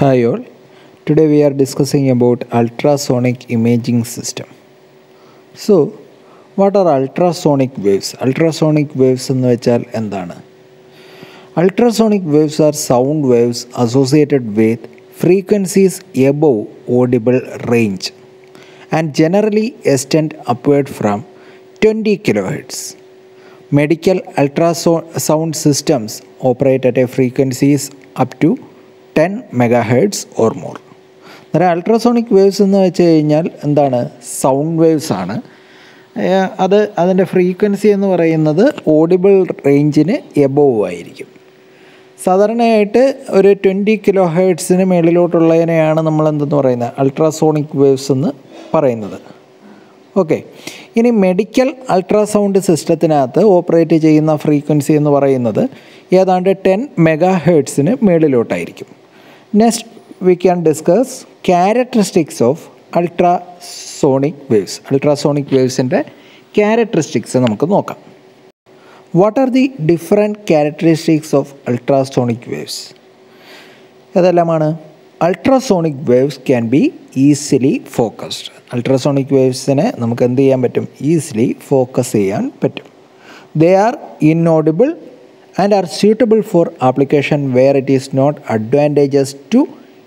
Hi all. Today we are discussing about ultrasonic imaging system. So, what are ultrasonic waves? Ultrasonic waves എന്ന് വെച്ചാൽ എന്താണ് Ultrasonic waves are sound waves associated with frequencies above audible range and generally extend upward from 20 kilohertz. Medical ultrasound systems operate at a frequencies up to 10 megahertz or more. അന്നേരം ultrasonic waves എന്ന് വെച്ച് കഴിഞ്ഞാൽ എന്താണ്? Sound waves ആണ്. അത് അതിന്റെ frequency എന്ന് പറയുന്നത് ഓഡിബിൾ റേഞ്ചിന് എബോവ് ആയിരിക്കും. സാധാരണയായിട്ട് ഒരു ട്വന്റി കിലോ ഹേഡ്സിന് മേളിലോട്ടുള്ളതിനെയാണ് നമ്മൾ എന്തെന്ന് പറയുന്നത്? അൾട്രാസോണിക് വേവ്സ് എന്ന് പറയുന്നത്. ഓക്കെ. ഇനി മെഡിക്കൽ അൾട്രാസൗണ്ട് സിസ്റ്റത്തിനകത്ത് ഓപ്പറേറ്റ് ചെയ്യുന്ന ഫ്രീക്വൻസി എന്ന് പറയുന്നത് ഏതാണ്ട് ടെൻ മെഗാ ഹേഡ്സിന് മേളിലോട്ടായിരിക്കും. Next we can discuss characteristics of ultrasonic waves ultrasonic വേവ്സിന്റെ characteristics നമുക്ക് നോക്കാം. What are the different characteristics of ultrasonic waves അതെല്ലാമാണ് ultrasonic waves can be easily focused ultrasonic waves നമുക്ക് എന്ത് ചെയ്യാൻ പറ്റും? ഈസിലി ഫോക്കസ് ചെയ്യാൻ പറ്റും. They are inaudible and are suitable for application where it is not advantages to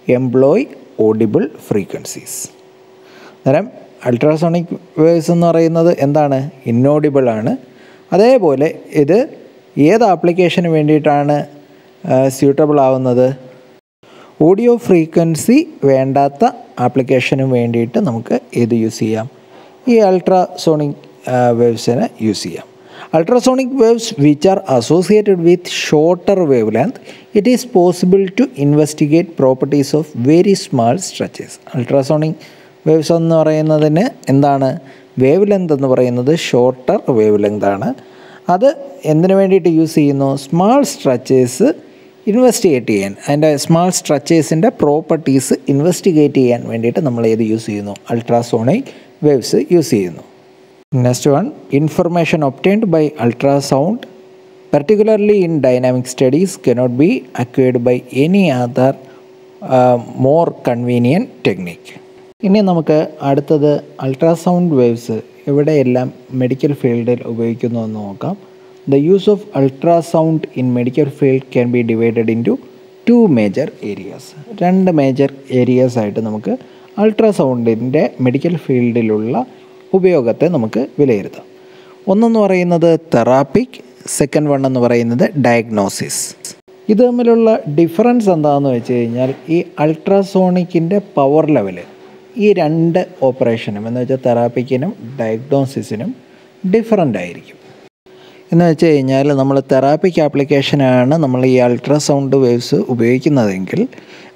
employ audible frequencies അന്നേരം ultrasonic waves എന്ന് പറയുന്നത് എന്താണ്? ഇന്നോഡിബിൾ ആണ്. അതേപോലെ ഇത് ഏത് ആപ്ലിക്കേഷന് വേണ്ടിയിട്ടാണ് സ്യൂട്ടബിൾ ആവുന്നത്? ഓഡിയോ ഫ്രീക്വൻസി വേണ്ടാത്ത ആപ്ലിക്കേഷന് വേണ്ടിയിട്ട് നമുക്ക് ഇത് യൂസ് ചെയ്യാം. ഈ അൾട്രാസോണിക് വേവ്സിനെ യൂസ് ചെയ്യാം. Ultrasonic waves which are associated with shorter wavelength it is possible to investigate properties of very small structures ultrasonic waves എന്ന് പറയുന്നതിന് എന്താണ്? വേവ് ലെങ്ത് എന്ന് പറയുന്നത് ഷോർട്ടർ വേവ് ലെങ്ത് ആണ്. അത് എന്തിനു വേണ്ടിയിട്ട് യൂസ് ചെയ്യുന്നു? സ്മാൾ സ്ട്രച്ചേഴ്സ് ഇൻവെസ്റ്റിഗേറ്റ് ചെയ്യാൻ. അതിന്റെ സ്മാൾ സ്ട്രച്ചേഴ്സിന്റെ പ്രോപ്പർട്ടീസ് ഇൻവെസ്റ്റിഗേറ്റ് ചെയ്യാൻ വേണ്ടിയിട്ട് നമ്മൾ ഏത് യൂസ് ചെയ്യുന്നു? അൾട്രാസോണിക് വേവ്സ് യൂസ് ചെയ്യുന്നു. Next one information obtained by ultrasound particularly in dynamic studies cannot be acquired by any other more convenient technique ഇനി നമുക്ക് അടുത്തത് അൾട്രാസൗണ്ട് വേവ്സ് എവിടെയെല്ലാം മെഡിക്കൽ ഫീൽഡിൽ ഉപയോഗിക്കുന്നു എന്ന് നോക്കാം. The use of ultrasound in medical field can be divided into two major areas രണ്ട് major areas ആയിട്ട് നമുക്ക് അൾട്രാസൗണ്ടിന്റെ മെഡിക്കൽ ഫീൽഡിലുള്ള ഉപയോഗത്തെ നമുക്ക് വിലയിരുത്താം. ഒന്നെന്ന് പറയുന്നത് തെറാപ്പിക് സെക്കൻഡ് വൺ എന്ന് പറയുന്നത് ഡയഗ്നോസിസ് ഇത് തമ്മിലുള്ള ഡിഫറൻസ് എന്താണെന്ന് വെച്ച് കഴിഞ്ഞാൽ ഈ അൾട്രാസോണിക്കിന്റെ പവർ ലെവൽ ഈ രണ്ട് ഓപ്പറേഷനും എന്ന് വെച്ചാൽ തെറാപ്പിക്കിനും ഡയഗ്നോസിസിനും ഡിഫറന്റ് ആയിരിക്കും. എന്ന് വെച്ച് കഴിഞ്ഞാൽ നമ്മൾ തെറാപ്പിക് ആപ്ലിക്കേഷനാണ് നമ്മൾ ഈ അൾട്രാസൗണ്ട് വേവ്സ് ഉപയോഗിക്കുന്നതെങ്കിൽ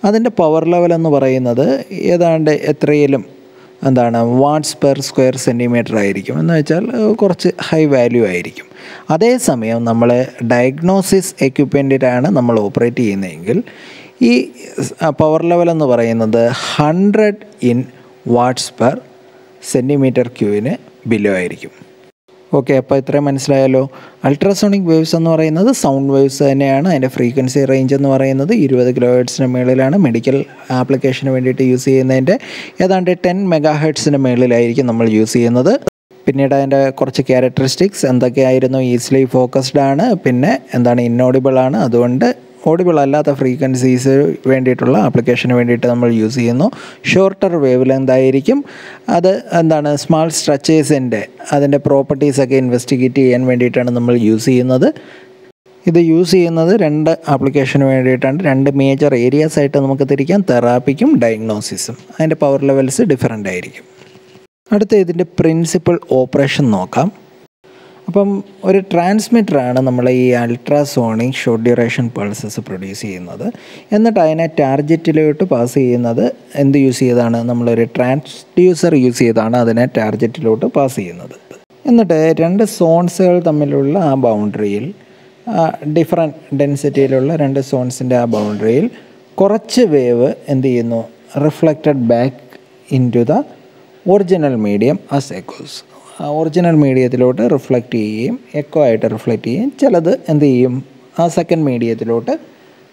അതിന്റെ പവർ ലെവൽ എന്ന് പറയുന്നത് ഏതാണ്ട് എത്രയിലും എന്താണ് വാട്ട്സ് പെർ സ്ക്വയർ സെന്റിമീറ്റർ ആയിരിക്കും. എന്ന് വെച്ചാൽ കുറച്ച് ഹൈ വാല്യൂ ആയിരിക്കും. അതേസമയം നമ്മൾ ഡയഗ്നോസിസ് എക്യുപ്മെന്റിലാണ് നമ്മൾ ഓപ്പറേറ്റ് ചെയ്യുന്നതെങ്കിൽ ഈ പവർ ലെവൽ എന്ന് പറയുന്നത് hundred in watts per centimetre ക്യൂവിന് below ആയിരിക്കും. ഓക്കെ അപ്പോൾ ഇത്രയും മനസ്സിലായല്ലോ. അൾട്രാസോണിക് വേവ്സ് എന്ന് പറയുന്നത് സൗണ്ട് വേവ്സ് തന്നെയാണ്. അതിന്റെ ഫ്രീക്വൻസി റേഞ്ച് എന്ന് പറയുന്നത് ഇരുപത് കിലോ ഹെഡ്സിന് മുകളിലാണ് മെഡിക്കൽ ആപ്ലിക്കേഷന് വേണ്ടിയിട്ട് യൂസ് ചെയ്യുന്നതിന്റെ ഏതാണ്ട് ടെൻ മെഗാ ഹെഡ്സിന് മുകളിലായിരിക്കും നമ്മൾ യൂസ് ചെയ്യുന്നത്. പിന്നീട് അതിന്റെ കുറച്ച് ക്യാരക്ടറിസ്റ്റിക്സ് എന്തൊക്കെയായിരുന്നു? ഈസിലി ഫോക്കസ്ഡ് ആണ്. പിന്നെ എന്താണ് ഇന്നോഡിബിൾ ആണ്. അതുകൊണ്ട് ഓഡിബിൾ അല്ലാത്ത ഫ്രീക്വൻസീസ് വേണ്ടിയിട്ടുള്ള ആപ്ലിക്കേഷന് വേണ്ടിയിട്ട് നമ്മൾ യൂസ് ചെയ്യുന്നു. ഷോർട്ടർ വേവ് ലെങ്ത് ആയിരിക്കും. അത് എന്താണ്? സ്മാൾ സ്ട്രച്ചേഴ്സിന്റെ അതിന്റെ പ്രോപ്പർട്ടീസൊക്കെ ഇൻവെസ്റ്റിഗേറ്റ് ചെയ്യാൻ വേണ്ടിയിട്ടാണ് നമ്മൾ യൂസ് ചെയ്യുന്നത്. ഇത് യൂസ് ചെയ്യുന്നത് രണ്ട് ആപ്ലിക്കേഷന് വേണ്ടിയിട്ടാണ്. രണ്ട് മേജർ ഏരിയാസ് ആയിട്ട് നമുക്ക് തിരിക്കാം. തെറാപ്പിക്കും ഡയഗ്നോസിസും അതിന്റെ പവർ ലെവൽസ് ഡിഫറെന്റ് ആയിരിക്കും. അടുത്ത ഇതിന്റെ പ്രിൻസിപ്പൽ ഓപ്പറേഷൻ നോക്കാം. അപ്പം ഒരു ട്രാൻസ്മിറ്ററാണ് നമ്മൾ ഈ ultrasonic short duration pulses produce ചെയ്യുന്നത്. എന്നിട്ട് അതിനെ ടാർജറ്റിലോട്ട് പാസ് ചെയ്യുന്നത് എന്ത് യൂസ് ചെയ്താണ്? നമ്മളൊരു ട്രാൻസ്ഡ്യൂസർ യൂസ് ചെയ്താണ് അതിനെ ടാർജറ്റിലോട്ട് പാസ് ചെയ്യുന്നത്. എന്നിട്ട് രണ്ട് സോൺസുകൾ തമ്മിലുള്ള ആ ബൗണ്ടറിയിൽ ഡിഫറെന്റ് ഡെൻസിറ്റിയിലുള്ള രണ്ട് സോൺസിന്റെ ആ ബൗണ്ടറിയിൽ കുറച്ച് വേവ് എന്ത് ചെയ്യുന്നു? Reflected back into the original medium as echoes original മീഡിയത്തിലോട്ട് reflect ചെയ്യുകയും എക്കോ ആയിട്ട് റിഫ്ലക്റ്റ് ചെയ്യുകയും ചിലത് എന്ത് ചെയ്യും? ആ സെക്കൻഡ് മീഡിയത്തിലോട്ട്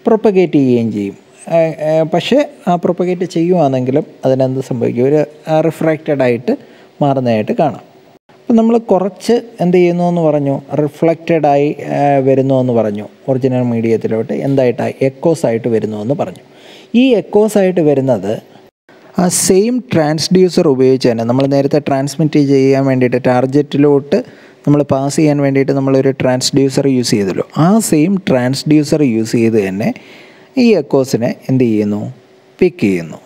പ്രൊപ്പഗേറ്റ് ചെയ്യുകയും ചെയ്യും. പക്ഷേ ആ പ്രൊപ്പഗേറ്റ് ചെയ്യുവാണെങ്കിലും അതിനെന്ത് സംഭവിക്കും? ഒരു റിഫ്രാക്റ്റഡ് ആയിട്ട് മാറുന്നതായിട്ട് കാണാം. അപ്പം നമ്മൾ കുറച്ച് എന്ത് ചെയ്യുന്നു എന്ന് പറഞ്ഞു? റിഫ്ലക്റ്റഡ് ആയി വരുന്നു എന്ന് പറഞ്ഞു. ഒറിജിനൽ മീഡിയത്തിലോട്ട് എന്തായിട്ടാണ് എക്കോസ് ആയിട്ട് വരുന്നു എന്ന് പറഞ്ഞു. ഈ എക്കോസ് ആയിട്ട് വരുന്നത് ആ സെയിം ട്രാൻസ്ഡ്യൂസർ ഉപയോഗിച്ച് തന്നെ നമ്മൾ നേരത്തെ ട്രാൻസ്മിറ്റ് ചെയ്യാൻ വേണ്ടിയിട്ട് ടാർജറ്റിലോട്ട് നമ്മൾ പാസ് ചെയ്യാൻ വേണ്ടിയിട്ട് നമ്മളൊരു ട്രാൻസ്ഡ്യൂസർ യൂസ് ചെയ്തല്ലോ ആ സെയിം ട്രാൻസ്ഡ്യൂസർ യൂസ് ചെയ്ത് തന്നെ ഈ എക്കോസിനെ എന്ത് ചെയ്യുന്നു? പിക്ക് ചെയ്യുന്നു.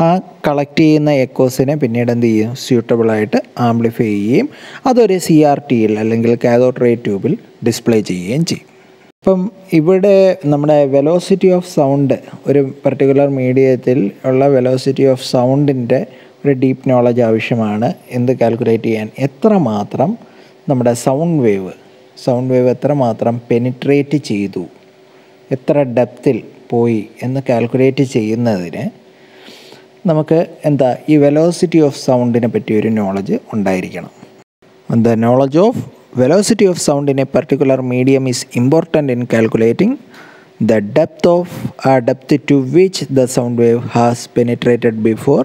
ആ കളക്ട് ചെയ്യുന്ന എക്കോസിനെ പിന്നീട് എന്ത് ചെയ്യും? സ്യൂട്ടബിളായിട്ട് ആംപ്ലിഫൈ ചെയ്യുകയും അതൊരു സി ആർ ടിയിൽ അല്ലെങ്കിൽ കാതോട്രേ ട്യൂബിൽ ഡിസ്പ്ലേ ചെയ്യുകയും ചെയ്യും. അപ്പം ഇവിടെ നമ്മുടെ വെലോസിറ്റി ഓഫ് സൗണ്ട് ഒരു പർട്ടിക്കുലർ മീഡിയത്തിൽ ഉള്ള വെലോസിറ്റി ഓഫ് സൗണ്ടിന്റെ ഒരു ഡീപ്പ് നോളജ് ആവശ്യമാണ്. എന്ത് കാൽക്കുലേറ്റ് ചെയ്യാൻ? എത്ര മാത്രം നമ്മുടെ സൗണ്ട് വേവ് സൗണ്ട് വേവ് എത്ര മാത്രം പെനിട്രേറ്റ് ചെയ്തു? എത്ര ഡെപ്തിൽ പോയി എന്ന് കാൽക്കുലേറ്റ് ചെയ്യുന്നതിന് നമുക്ക് എന്താ ഈ വെലോസിറ്റി ഓഫ് സൗണ്ടിനെ പറ്റിയൊരു നോളജ് ഉണ്ടായിരിക്കണം. The knowledge of velocity of sound in a particular medium is important in calculating the depth of uh, depth to which the sound wave has penetrated before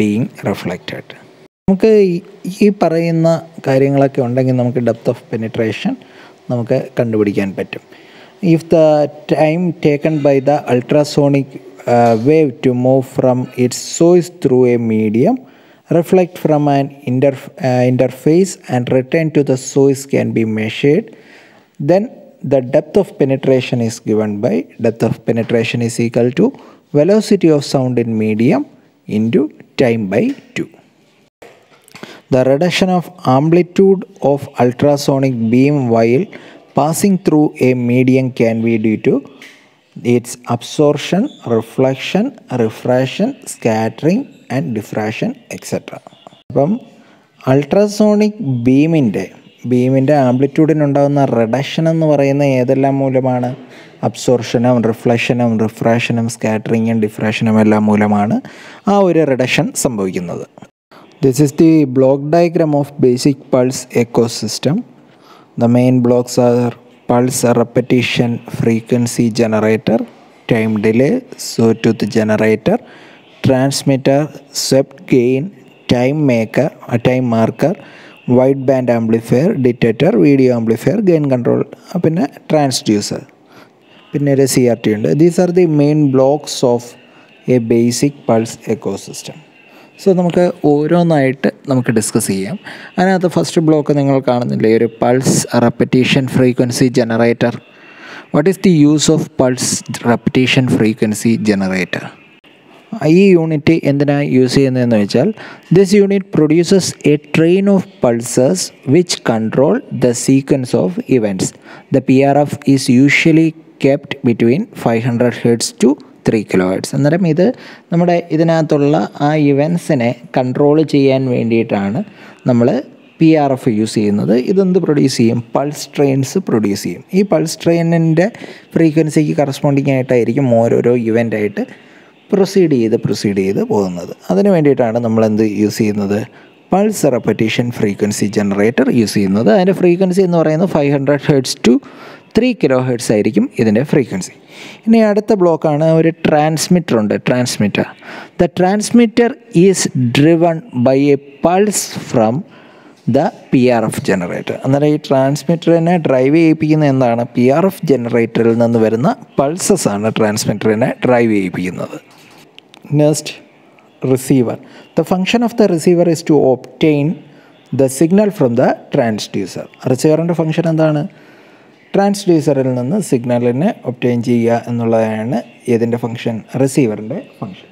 being reflected നമുക്ക് ഈ പറയുന്ന കാര്യങ്ങളൊക്കെ ഉണ്ടെങ്കിൽ നമുക്ക് depth of penetration നമുക്ക് കണ്ടുപിടിക്കാൻ പറ്റും if the time taken by the ultrasonic wave to move from its സോയ്സ് through a medium reflect from an inter, uh, interface and return to the source can be measured. Then the depth of penetration is given by depth of penetration is equal to velocity of sound in medium into time by 2 the reduction of amplitude of ultrasonic beam while passing through a medium can be due to its absorption reflection refraction scattering and diffraction etcetera അപ്പം ultrasonic ബീമിന്റെ ബീമിന്റെ ആംപ്ലിറ്റ്യൂഡിനുണ്ടാകുന്ന reduction എന്ന് പറയുന്ന ഏതെല്ലാം മൂലമാണ്? അബ്സോർഷനും റിഫ്ലക്ഷനും റിഫ്രാഷനും സ്കാറ്ററിങ്ങും ഡിഫ്രാഷനും എല്ലാം മൂലമാണ് ആ ഒരു റിഡക്ഷൻ സംഭവിക്കുന്നത്. This is the block diagram of basic pulse echo system the main blocks are pulse repetition frequency generator time delay sawtooth generator transmitter swept gain time maker time marker wide band amplifier detector video amplifier gain control പിന്നെ transducer പിന്നെ ഒരു C R T ഉണ്ട്. These are the main blocks of a basic pulse echo system so നമുക്ക് ഓരോന്നായിട്ട് നമുക്ക് discuss ചെയ്യാം. അതിനകത്ത് first block നിങ്ങൾ കാണുന്നില്ലേ? ഒരു pulse repetition frequency generator what is the use of pulse repetition frequency generator ഈ യൂണിറ്റ് എന്തിനാണ് യൂസ് ചെയ്യുന്നതെന്ന് വെച്ചാൽ this unit produces a train of pulses which control the sequence of events the P R F is usually kept between five hundred hertz to three kilohertz അന്നേരം ഇത് നമ്മുടെ ഇതിനകത്തുള്ള ആ ഇവൻസിനെ control ചെയ്യാൻ വേണ്ടിയിട്ടാണ് നമ്മൾ പി ആർ എഫ് യൂസ് ചെയ്യുന്നത്. ഇതെന്ത് പ്രൊഡ്യൂസ് ചെയ്യും? പൾസ് ട്രെയിൻസ് പ്രൊഡ്യൂസ് ചെയ്യും. ഈ പൾസ് ട്രെയിനിന്റെ ഫ്രീക്വൻസിക്ക് കറസ്പോണ്ടിങ് ആയിട്ടായിരിക്കും ഓരോരോ ഇവന്റായിട്ട് പ്രൊസീഡ് ചെയ്ത് പ്രൊസീഡ് ചെയ്ത് പോകുന്നത്. അതിന് വേണ്ടിയിട്ടാണ് നമ്മൾ എന്ത് യൂസ് ചെയ്യുന്നത്? Pulse repetition frequency generator use ചെയ്യുന്നത്. അതിന്റെ ഫ്രീക്വൻസി എന്ന് പറയുന്നത് five hundred hertz to three kilohertz ആയിരിക്കും ഇതിന്റെ ഫ്രീക്വൻസി ഇനി അടുത്ത ബ്ലോക്കാണ് ഒരു ട്രാൻസ്മിറ്റർ ഉണ്ട് transmitter the transmitter is driven by a pulse from the P R F generator അന്നേരം ഈ ട്രാൻസ്മിറ്ററിനെ ഡ്രൈവ് ചെയ്യിപ്പിക്കുന്ന എന്താണ്? പി ആർ എഫ് ജനറേറ്ററിൽ നിന്ന് വരുന്ന പൾസസ് ആണ് ട്രാൻസ്മിറ്ററിനെ drive ചെയ്യിപ്പിക്കുന്നത്. Next receiver the function of the receiver is to obtain the signal from the transducer റിസീവറിന്റെ function എന്താണ്? ട്രാൻസ്ഡ്യൂസറിൽ നിന്ന് സിഗ്നലിനെ ഒപ്റ്റെയിൻ ചെയ്യുക എന്നുള്ളതാണ് ഇതിന്റെ function? റിസീവറിന്റെ function.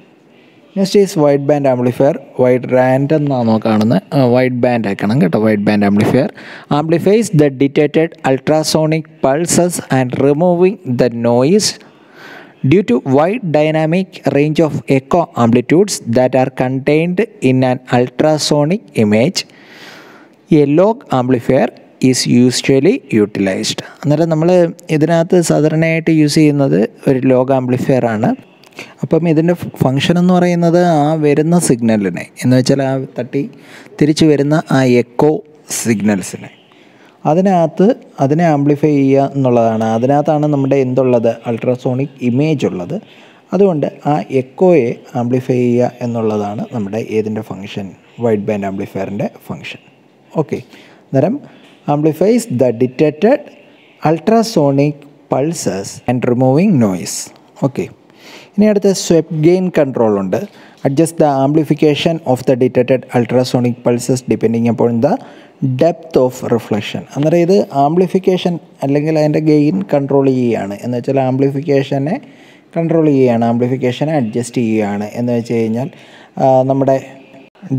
Next is wide band amplifier. Wide rand എന്നാണോ കാണുന്നത്. വൈഡ് ബാൻഡ് ആക്കണം കേട്ടോ wide band amplifier. Amplifies the detected ultrasonic pulses and removing the noise due to wide dynamic range of echo amplitudes that are contained in an ultrasonic image. A log amplifier ഈസ് usually utilised. അന്നേരം നമ്മൾ ഇതിനകത്ത് സാധാരണയായിട്ട് use ചെയ്യുന്നത് ഒരു log amplifier ആണ്. അപ്പം ഇതിന്റെ ഫങ്ഷൻ എന്ന് പറയുന്നത് ആ വരുന്ന സിഗ്നലിനെ എന്ന് വെച്ചാൽ ആ തട്ടി തിരിച്ചു വരുന്ന ആ എക്കോ സിഗ്നൽസിനെ അതിനകത്ത് അതിനെ ആംപ്ലിഫൈ ചെയ്യുക എന്നുള്ളതാണ്. അതിനകത്താണ് നമ്മുടെ എന്തുള്ളത്? അൾട്രാസോണിക് ഇമേജ് ഉള്ളത്. അതുകൊണ്ട് ആ എക്കോയെ ആംപ്ലിഫൈ ചെയ്യുക എന്നുള്ളതാണ് നമ്മുടെ ഏതിന്റെ ഫങ്ഷൻ വൈഡ് ബാൻഡ് ആംപ്ലിഫയറിന്റെ ഫങ്ഷൻ ഓക്കെ. അന്നേരം amplifies the detected ultrasonic pulses and removing noise okay ഇനി അടുത്ത സ്വെപ് ഗെയിൻ കൺട്രോൾ ഉണ്ട്. Adjust the amplification of the detected ultrasonic pulses depending അപ്പോൾ ദ ഡെപ്ത് ഓഫ് റിഫ്ലക്ഷൻ അന്നേരം ഇത് ആംപ്ലിഫിക്കേഷൻ അല്ലെങ്കിൽ അതിന്റെ ഗെയിൻ കൺട്രോൾ ചെയ്യുകയാണ്. എന്ന് വെച്ചാൽ ആംപ്ലിഫിക്കേഷനെ കൺട്രോൾ ചെയ്യുകയാണ് ആംപ്ലിഫിക്കേഷനെ അഡ്ജസ്റ്റ് ചെയ്യുകയാണ്. എന്ന് വെച്ച് കഴിഞ്ഞാൽ നമ്മുടെ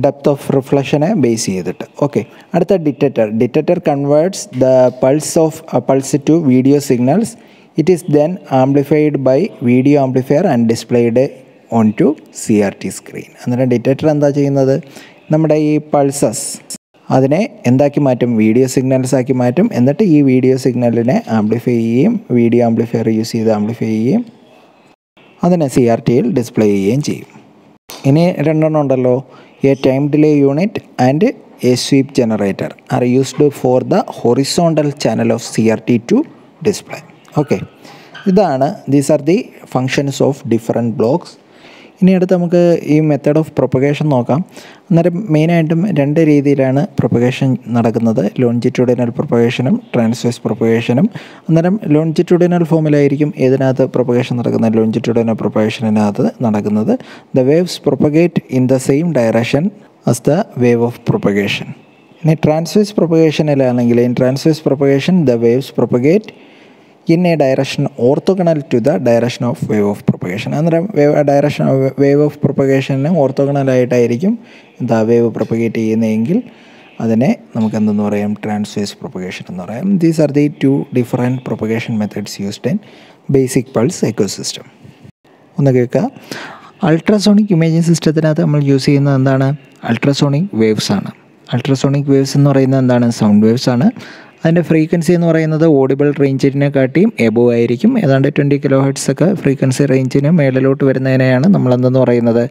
ഡെപ്ത് ഓഫ് റിഫ്ലക്ഷനെ ബേസ് ചെയ്തിട്ട്. ഓക്കെ അടുത്ത detector detector converts the pulse of pulse to video signals it is then amplified by video amplifier and displayed on to C R T screen അന്നേരം ഡിറ്റക്ടർ എന്താ ചെയ്യുന്നത്? നമ്മുടെ ഈ പൾസസ് അതിനെ എന്താക്കി മാറ്റും? വീഡിയോ സിഗ്നൽസ് ആക്കി മാറ്റും. എന്നിട്ട് ഈ വീഡിയോ സിഗ്നലിനെ ആംപ്ലിഫൈ ചെയ്യുകയും വീഡിയോ ആംപ്ലിഫയർ യൂസ് ചെയ്ത് ആംപ്ലിഫൈ ചെയ്യുകയും അതിനെ സി ആർ ടിയിൽ ഡിസ്പ്ലേ ചെയ്യുകയും ചെയ്യും. ഇനി രണ്ടെണ്ണം ഉണ്ടല്ലോ. A time delay unit and a sweep generator are used for the horizontal channel of C R T to display okay ഇതാണ് these are the functions of different blocks ഇനി അടുത്ത് നമുക്ക് ഈ മെത്തേഡ് ഓഫ് പ്രൊപ്പഗേഷൻ നോക്കാം. അന്നേരം മെയിനായിട്ടും രണ്ട് രീതിയിലാണ് പ്രൊപ്പഗേഷൻ നടക്കുന്നത്. ലോൺജിറ്റ്യൂഡിനൽ പ്രൊപ്പഗേഷനും ട്രാൻസ്വേഴ്സ് പ്രൊപ്പഗേഷനും അന്നേരം ലോൺജിറ്റ്യൂഡിനൽ ഫോമിലായിരിക്കും ഏതിനകത്ത് പ്രൊപ്പഗേഷൻ നടക്കുന്നത്? ലോൺജിറ്റ്യൂഡിനൽ പ്രൊപ്പഗേഷനകത്ത് നടക്കുന്നത്. The waves propagate in the same direction as the wave of propagation ഇനി transverse പ്രൊപ്പഗേഷനിലാണെങ്കിൽ in transverse propagation the waves propagate in a direction orthogonal to the direction of wave of propagation അന്നേരം wave direction wave of പ്രൊപ്പഗേഷന് ഓർത്തോഗണലായിട്ടായിരിക്കും എന്താ wave propagate ചെയ്യുന്നതെങ്കിൽ അതിനെ നമുക്ക് എന്തെന്ന് പറയാം? ട്രാൻസ്വേഴ്സ് പ്രൊപ്പഗേഷൻ എന്ന് പറയാം. These are the two different propagation methods used in basic pulse echo system ഒന്ന് കേൾക്കുക അൾട്രാസോണിക് ഇമേജിംഗ് സിസ്റ്റത്തിനകത്ത് നമ്മൾ യൂസ് ചെയ്യുന്നത് എന്താണ്? അൾട്രാസോണിക് വേവ്സ് ആണ്. അൾട്രാസോണിക് വേവ്സ് എന്ന് പറയുന്നത് എന്താണ്? സൗണ്ട് വേവ്സ് ആണ്. അതിന്റെ ഫ്രീക്വൻസി എന്ന് പറയുന്നത് ഓഡിബിൾ റേഞ്ചിനെ കാട്ടിയും എബോ ആയിരിക്കും. ഏതാണ്ട് ട്വന്റി കിലോ ഹെഡ്സ് ഒക്കെ ഫ്രീക്വൻസി റേഞ്ചിന് മേളിലോട്ട് വരുന്നതിനെയാണ് നമ്മളെന്തെന്ന് പറയുന്നത്?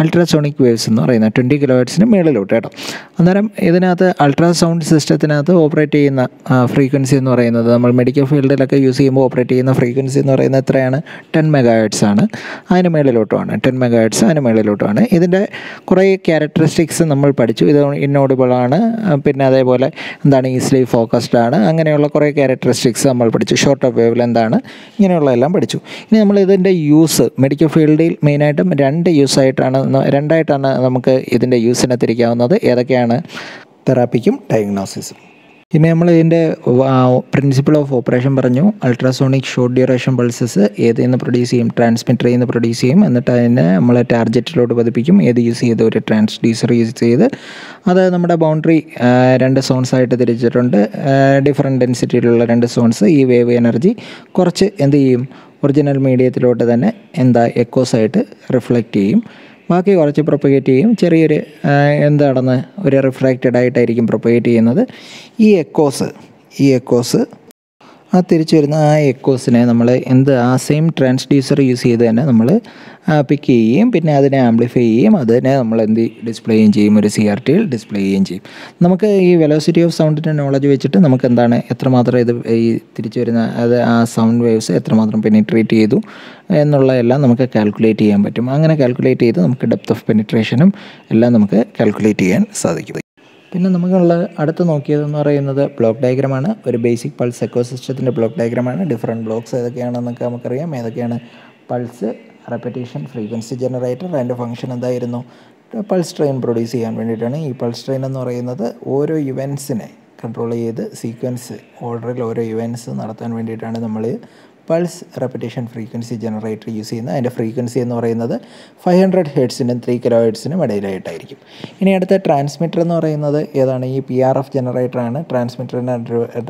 അൾട്രാസോണിക് വേവ്സ് എന്ന് പറയുന്നത് ട്വന്റി കിലോ ഹെഡ്സിന് മേളിലോട്ട് കേട്ടോ. അന്നേരം ഇതിനകത്ത് അൾട്രാസൗണ്ട് സിസ്റ്റത്തിനകത്ത് ഓപ്പറേറ്റ് ചെയ്യുന്ന ഫ്രീക്വൻസി എന്ന് പറയുന്നത് നമ്മൾ മെഡിക്കൽ ഫീൽഡിലൊക്കെ യൂസ് ചെയ്യുമ്പോൾ ഓപ്പറേറ്റ് ചെയ്യുന്ന ഫ്രീക്വൻസി എന്ന് പറയുന്നത് എത്രയാണ്? ടെൻ മെഗാ ഹെഡ്സ് ആണ്. അതിന് മേളിലോട്ടുമാണ്. ടെൻ മെഗാ ഹെഡ്സ് അതിന് മേളിലോട്ടുമാണ്. ഇതിന്റെ കുറേ ക്യാരക്ടറിസ്റ്റിക്സ് നമ്മൾ പഠിച്ചു. ഇത് ഇന്നോഡിബിൾ ആണ്. പിന്നെ അതേപോലെ എന്താണ് ഈസിലി ഫോക്കസ്ഡ് ആണ്. അങ്ങനെയുള്ള കുറേ ക്യാരക്ടറിസ്റ്റിക്സ് നമ്മൾ പഠിച്ചു. ഷോർട്ട് ഓഫ് വേവിൽ എന്താണ് ഇങ്ങനെയുള്ളതെല്ലാം പഠിച്ചു. ഇനി നമ്മൾ ഇതിന്റെ യൂസ് മെഡിക്കൽ ഫീൽഡിൽ മെയിനായിട്ടും രണ്ട് യൂസായിട്ടാണ് രണ്ടായിട്ടാണ് നമുക്ക് ഇതിന്റെ യൂസിനെ തിരിക്കാവുന്നത് ഏതൊക്കെയാണ് തെറാപ്പിക്കും ഡയഗ്നോസിസും. പിന്നെ നമ്മൾ ഇതിന്റെ പ്രിൻസിപ്പിൾ ഓഫ് ഓപ്പറേഷൻ പറഞ്ഞു. അൾട്രാസോണിക് ഷോർട്ട് ഡ്യൂറേഷൻ പൾസസ് ഏതിൽ നിന്ന് പ്രൊഡ്യൂസ് ചെയ്യും ട്രാൻസ്മിറ്ററിൽ നിന്ന് പ്രൊഡ്യൂസ് ചെയ്യും എന്നിട്ട് അതിനെ നമ്മൾ ടാർജറ്റിലോട്ട് പതിപ്പിക്കും. ഏത് യൂസ് ചെയ്ത് ഒരു ട്രാൻസ്ഡ്യൂസർ യൂസ് ചെയ്ത്. അത് നമ്മുടെ ബൗണ്ടറി രണ്ട് സോൺസ് ആയിട്ട് തിരിച്ചിട്ടുണ്ട്. ഡിഫറെന്റ് ഡെൻസിറ്റിയിലുള്ള രണ്ട് സോൺസ് ഈ വേവ് എനർജി കുറച്ച് എന്ത് ചെയ്യും? ഒറിജിനൽ മീഡിയത്തിലോട്ട് തന്നെ എന്താ എക്കോസായിട്ട് റിഫ്ലക്റ്റ് ചെയ്യും. ബാക്കി കുറച്ച് പ്രൊപ്പഗേറ്റ് ചെയ്യും. ചെറിയൊരു എന്താണെന്ന് ഒരു റിഫ്രാക്റ്റഡ് ആയിട്ടായിരിക്കും പ്രൊപ്പഗേറ്റ് ചെയ്യുന്നത്. ഈ എക്കോസ് ഈ എക്കോസ് ആ തിരിച്ചു വരുന്ന ആ എക്കോസിനെ നമ്മൾ എന്ത് ആ സെയിം ട്രാൻസ്ഡ്യൂസർ യൂസ് ചെയ്ത് തന്നെ നമ്മൾ പിക്ക് ചെയ്യുകയും പിന്നെ അതിനെ ആംപ്ലിഫൈ ചെയ്യുകയും അതിനെ നമ്മൾ എന്ത് ഡിസ്പ്ലേ ചെയ്യുകയും ചെയ്യും. ഒരു സി ആർ ടിയിൽ ഡിസ്പ്ലേ ചെയ്യുകയും ചെയ്യും. നമുക്ക് ഈ വെലോസിറ്റി ഓഫ് സൗണ്ടിന്റെ നോളജ് വെച്ചിട്ട് നമുക്ക് എന്താണ് എത്രമാത്രം ഇത് ഈ തിരിച്ചു വരുന്ന അത് ആ സൗണ്ട് വേവ്സ് എത്രമാത്രം പെനിട്രേറ്റ് ചെയ്തു എന്നുള്ളതെല്ലാം നമുക്ക് കാൽക്കുലേറ്റ് ചെയ്യാൻ പറ്റും. അങ്ങനെ കാൽക്കുലേറ്റ് ചെയ്ത് നമുക്ക് ഡെപ്ത് ഓഫ് പെനിട്രേഷനും എല്ലാം നമുക്ക് കാൽക്കുലേറ്റ് ചെയ്യാൻ സാധിക്കും. പിന്നെ നമുക്കുള്ള അടുത്ത് നോക്കിയതെന്ന് പറയുന്നത് ബ്ലോക്ക് ഡയഗ്രമാണ് ഒരു ബേസിക് പൾസ് എക്കോ സിസ്റ്റത്തിന്റെ ബ്ലോക്ക് ഡയഗ്രമാണ് ഡിഫറെന്റ് ബ്ലോക്ക്സ് ഏതൊക്കെയാണെന്നൊക്കെ നമുക്കറിയാം. ഏതൊക്കെയാണ്? പൾസ് റെപ്പറ്റീഷൻ ഫ്രീക്വൻസി ജനറേറ്റർ അതിന്റെ ഫംഗ്ഷൻ എന്തായിരുന്നു? പൾസ് ട്രെയിൻ പ്രൊഡ്യൂസ് ചെയ്യാൻ വേണ്ടിയിട്ടാണ് ഈ പൾസ് ട്രെയിൻ എന്ന് പറയുന്നത്. ഓരോ ഇവൻസിനെ കൺട്രോൾ ചെയ്ത് സീക്വൻസ് ഓർഡറിൽ ഓരോ ഇവൻസ് നടത്താൻ വേണ്ടിയിട്ടാണ് നമ്മൾ pulse repetition frequency generator use ചെയ്യുന്നത് അതിന്റെ ഫ്രീക്വൻസി എന്ന് പറയുന്നത് ഫൈവ് ഹൺഡ്രഡ് ഹെഡ്സിനും ത്രീ കിലോ ഹെഡ്സിനും ഇടയിലായിട്ടായിരിക്കും. ഇനി അടുത്ത ട്രാൻസ്മിറ്റർ എന്ന് പറയുന്നത് ഏതാണ്? ഈ പി ആർ എഫ് ജനറേറ്ററാണ് ട്രാൻസ്മിറ്ററിനെ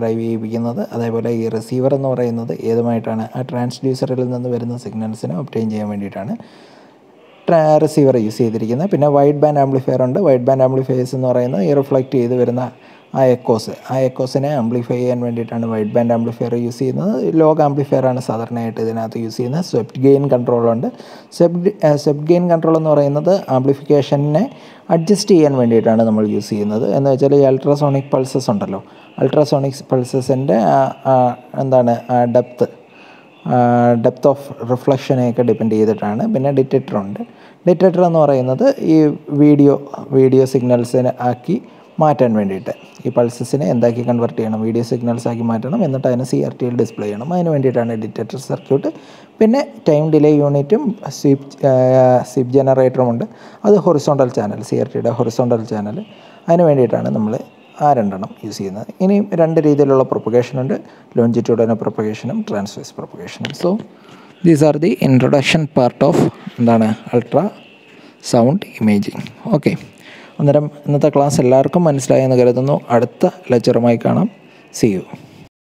ഡ്രൈവ് ചെയ്യിപ്പിക്കുന്നത്. അതേപോലെ ഈ റിസീവർ എന്ന് പറയുന്നത് ഏതുമായിട്ടാണ്? ആ ട്രാൻസ്ഡ്യൂസറിൽ നിന്ന് വരുന്ന സിഗ്നൽസിനെ ഒപ്റ്റെയിൻ ചെയ്യാൻ വേണ്ടിയിട്ടാണ് റിസീവർ യൂസ് ചെയ്തിരിക്കുന്നത്. പിന്നെ വൈഡ് ബാൻഡ് ആംപ്ലിഫയർ ഉണ്ട്. വൈഡ് ബാൻഡ് ആംപ്ലിഫയേഴ്സ് എന്ന് പറയുന്നത് ഈ റിഫ്ലക്റ്റ് ചെയ്ത് വരുന്ന ആ എക്കോസ് ആ എക്കോസിനെ ആംപ്ലിഫൈ ചെയ്യാൻ വേണ്ടിയിട്ടാണ് വൈഡ് ബാൻഡ് ആംപ്ലിഫയർ യൂസ് ചെയ്യുന്നത്. ലോഗ് ആംപ്ലിഫയർ ആണ് സാധാരണയായിട്ട് ഇതിനകത്ത് യൂസ് ചെയ്യുന്നത്. സ്വെപ്റ്റ് ഗെയിൻ കൺട്രോളുണ്ട് സെപ്റ്റ് സെപ്റ്റ് ഗെയിൻ കൺട്രോൾ എന്ന് പറയുന്നത് ആംപ്ലിഫിക്കേഷനെ അഡ്ജസ്റ്റ് ചെയ്യാൻ വേണ്ടിയിട്ടാണ് നമ്മൾ യൂസ് ചെയ്യുന്നത്. എന്ന് വെച്ചാൽ ഈ അൾട്രാസോണിക് പൾസസ് ഉണ്ടല്ലോ. അൾട്രാസോണിക് പൾസസിന്റെ എന്താണ് ഡെപ്ത്ത് ഡെപ്ത് ഓഫ് റിഫ്ലക്ഷനെയൊക്കെ ഡിപ്പെൻഡ് ചെയ്തിട്ടാണ്. പിന്നെ ഡിറ്റക്ടർ ഉണ്ട്. ഡിറ്റക്ടർ എന്ന് പറയുന്നത് ഈ വീഡിയോ വീഡിയോ സിഗ്നൽസിനെ ആക്കി മാറ്റാൻ വേണ്ടിയിട്ട്. ഈ പൾസസിനെ എന്താക്കി കൺവെർട്ട് ചെയ്യണം? വീഡിയോ സിഗ്നൽസ് ആക്കി മാറ്റണം. എന്നിട്ട് അതിനെ സി ആർ ടിയിൽ ഡിസ്പ്ലേ ചെയ്യണം. അതിന് വേണ്ടിയിട്ടാണ് ഡിറ്റക്ടർ സർക്യൂട്ട് പിന്നെ ടൈം ഡിലേ യൂണിറ്റും സ്വിപ്പ് സ്വിപ്പ് ജനറേറ്ററും ഉണ്ട്. അത് ഹൊറിസോണ്ടൽ ചാനൽ സി ആർ ടിയുടെ ഹൊറിസോണ്ടൽ ചാനൽ അതിന് വേണ്ടിയിട്ടാണ് നമ്മൾ ആ രണ്ടെണ്ണം യൂസ് ചെയ്യുന്നത്. ഇനിയും രണ്ട് രീതിയിലുള്ള പ്രൊപ്പഗേഷൻ ഉണ്ട്. പ്രൊപ്പഗേഷനും transverse പ്രൊപ്പഗേഷനും so these are the introduction part of എന്താണ് അൾട്രാ സൗണ്ട് ഇമേജിങ് ഓക്കെ അന്നേരം ഇന്നത്തെ ക്ലാസ് എല്ലാവർക്കും മനസ്സിലായെന്ന് കരുതുന്നു. അടുത്ത ലെക്ചറുമായി കാണാം. C U